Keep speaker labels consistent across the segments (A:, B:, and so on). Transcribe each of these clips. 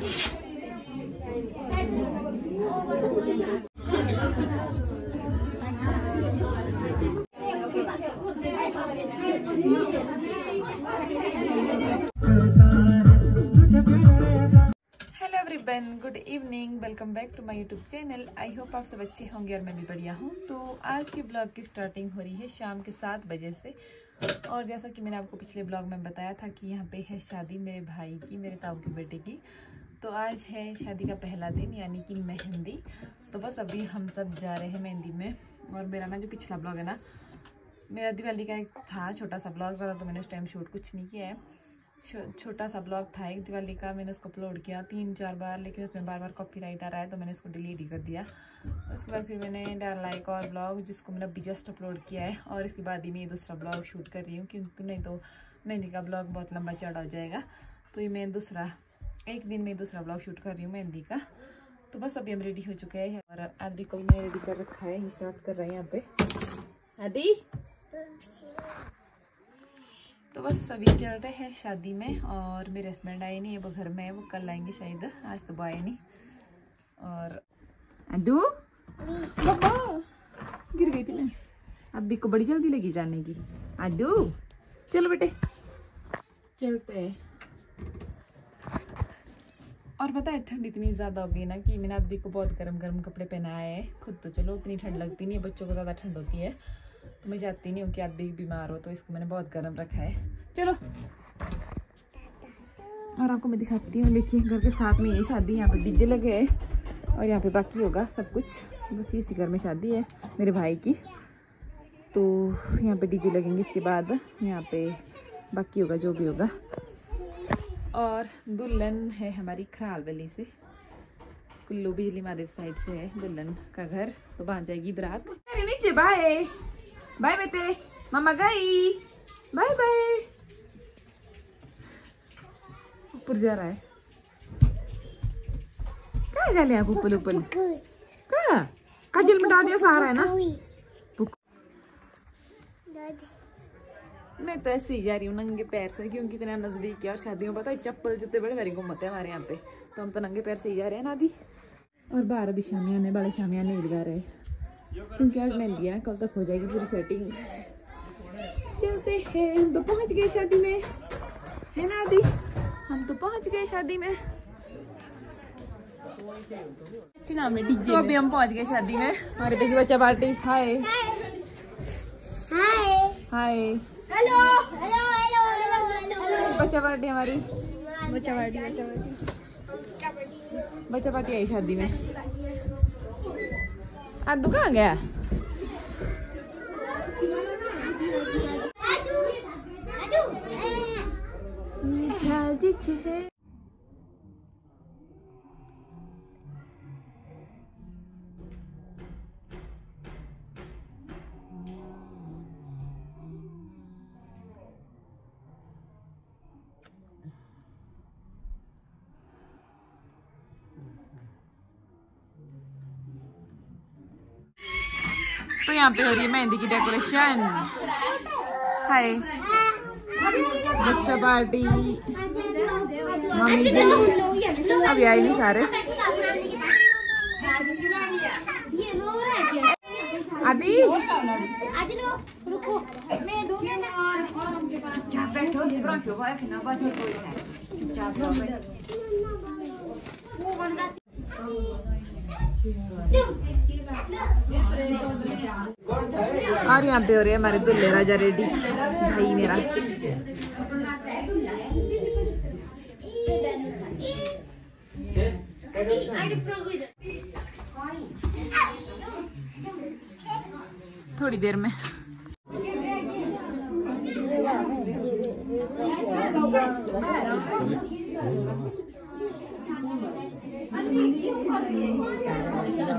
A: Good evening welcome back to my YouTube channel I hope आप सब अच्छे होंगे और मैं भी बढ़िया हूँ। तो आज के ब्लॉग की स्टार्टिंग हो रही है शाम के सात बजे से। और जैसा कि मैंने आपको पिछले ब्लॉग में बताया था कि यहाँ पे है शादी मेरे भाई की, मेरे ताऊ की बेटे की। तो आज है शादी का पहला दिन यानी कि मेहंदी। तो बस अभी हम सब जा रहे हैं मेहंदी में। और मेरा ना जो पिछला ब्लॉग है ना मेरा दिवाली का एक था छोटा सा ब्लॉग ज़्यादा तो मैंने उस टाइम शूट कुछ नहीं किया है। छो, छोटा सा ब्लॉग था एक दिवाली का मैंने उसको अपलोड किया तीन चार बार लेकिन उसमें बार बार कॉपीराइट आ रहा है तो मैंने उसको डिलीट ही कर दिया। उसके बाद फिर मैंने डाला एक और ब्लॉग जिसको मैंने अभी जस्ट अपलोड किया है और इसके बाद ही मैं दूसरा ब्लॉग शूट कर रही हूँ क्योंकि नहीं तो मेहंदी का ब्लॉग बहुत लंबा चढ़ा हो जाएगा। तो ये मैं दूसरा एक दिन में दूसरा ब्लॉग शूट कर रही हूँ मेहंदी का। तो बस अभी हम रेडी हो चुके हैं और आदि को मैंने रेडी कर रखा है। स्टार्ट कर रहे हैं यहाँ पे। आदि? तो बस सभी चल रहे हैं शादी में और मेरे हस्बैंड आए नहीं है वो घर में है, वो कल आएँगे शायद। आज तो वो आए नहीं। और अदू गिर गई थी मैं अभी को बड़ी जल्दी लगी जाने की। अदू चलो बेटे। चलते हैं। और पता है, ठंड इतनी ज़्यादा हो गई ना कि मैंने अभी को बहुत गर्म गर्म कपड़े पहनाए हैं। खुद तो चलो, उतनी ठंड लगती नहीं है, बच्चों को ज़्यादा ठंड होती है। तो मैं जाती नहीं हूँ कि आदमी बीमार हो तो इसको मैंने बहुत गर्म रखा है। चलो। और आपको मैं दिखाती हूँ, देखिए, घर के साथ में ये शादी यहाँ पर डीजे लगे है और यहाँ पे बाकी होगा सब कुछ। बस इसी घर में शादी है, मेरे भाई की। तो यहाँ पे डीजे लगेंगे इसके बाद, यहाँ पे बाकी होगा, जो भी होगा। और दुल्हन है हमारी खराल वैली से। कुल्लू बिजली महादेव साइड से है दुल्हन का घर। तो वहाँ जाएगी बरात। नीचे बाय। बाय बेटे। मामा गई। Bye bye. ऊपर जा रहा है। कहा जा लिया ऊपर ऊपर? कहा? काजल मिटा दिया सहारा है ना? मैं तो ऐसे ही जा रही हूँ नंगे पैर से क्योंकि इतना नज़दीक है और शादियों पता है चप्पल जूते बड़े भारी घूमते हैं हमारे यहाँ पे। तो हम तो नंगे पैर से ही जा रहे हैं नादी। और बाहर अभी शामियाने बड़े शामियाने नहीं लगा रहे। क्योंकि आज मेहंदी है ना कल तक हो जाएगी पूरी सेटिंग चलते हैं तो पहुँच गए शादी में। है ना आदि हम तो पहुँच गए शादी में। तो अभी हम पहुँच गए शादी में। हमारे बेटी बच्चा party. Hi.
B: Hi.
A: Hi.
B: Hello hello hello hello
A: बच्चा पार्टी हमारी।
B: बच्चा पार्टी बच्चा पार्टी।
A: बच्चा पार्टी आई शादी में। आदू कहाँ गया तो यहाँ पे हो रही है मेहंदी की डेकोरेशन। हाय। बच्चा पार्टी। मम्मी जी अभी आई नहीं सारे। आदि। और यहाँ पे हो रही है हमारे दुल्ले राजा रेडी भाई मेरा। थोड़ी देर में।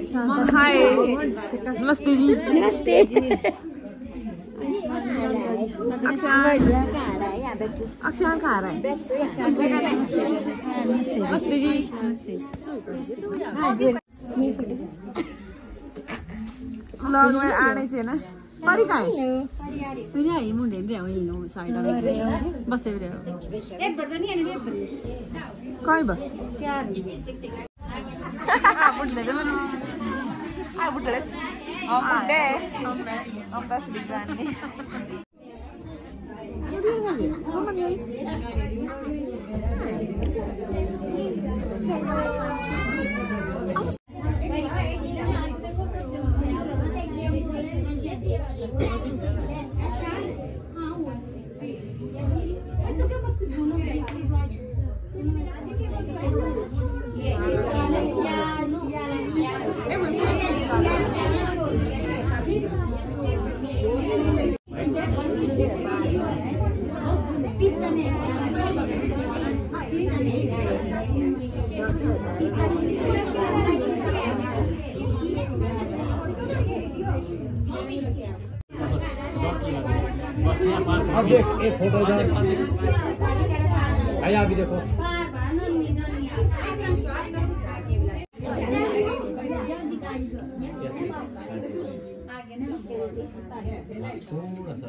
A: हाय नमस्ते जी।
B: नमस्ते
A: अक्षर खा रहा है नमस्ते जी ब्लॉग में आने से ना परी का है
C: फिर आई मुंडे ने रहो इन लोग साइड में बस से रहो
A: एक बर्तन नहीं आने दे कोई बस आप उठ लेते मनो बुढ़े हम दस दिख रहा नहीं
D: अब देख एक फ़ोटो इधर। आइए आगे देखो। थोड़ा सा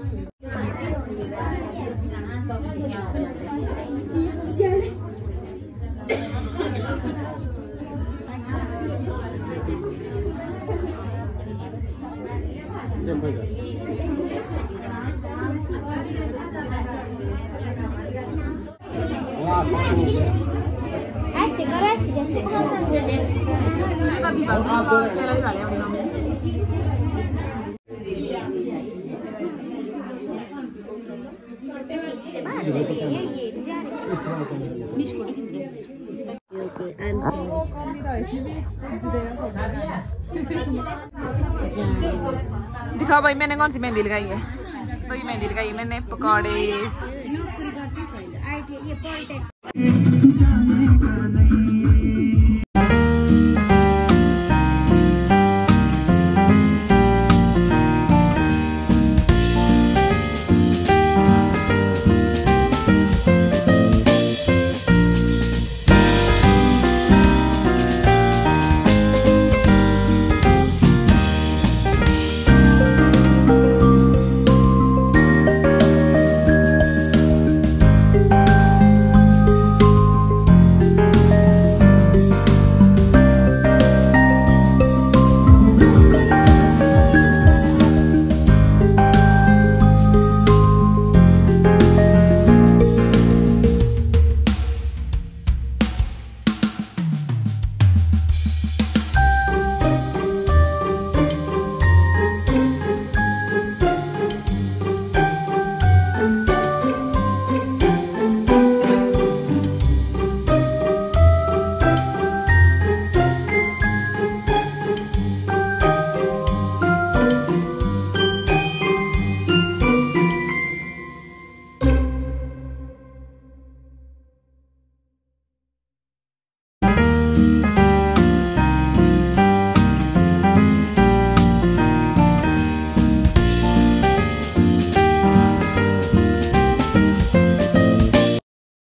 B: ऐसे करो ऐसे जैसे
A: Ini tadi baru kayak lagi bilang. दिखाओ भाई मैंने कौन सी मेहंदी लगाई है? तो ये मेहंदी लगाई मैंने पकौड़े।